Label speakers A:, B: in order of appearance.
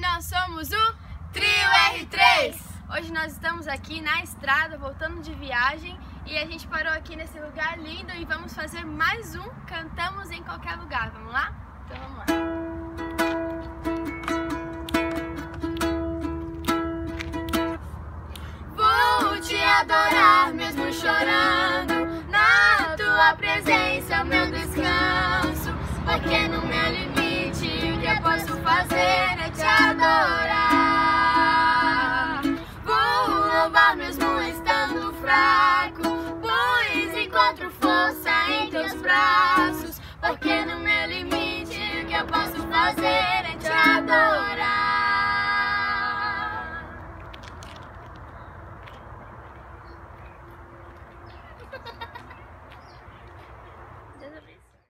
A: Nós somos o Trio R3. Hoje nós estamos aqui na estrada, voltando de viagem e a gente parou aqui nesse lugar lindo e vamos fazer mais um Cantamos em Qualquer Lugar. Vamos lá? Então vamos lá. Vou te adorar mesmo chorando Na tua presença eu posso fazer é te adorar.